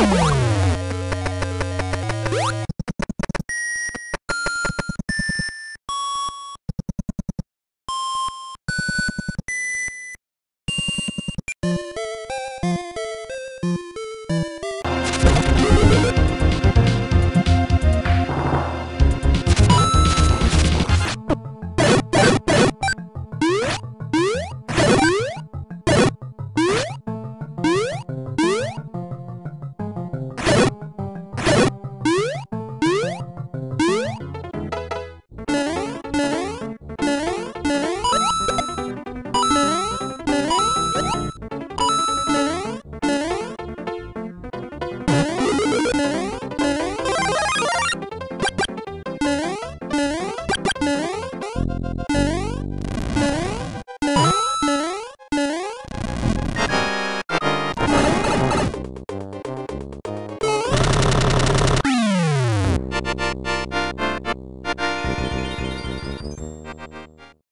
Woo!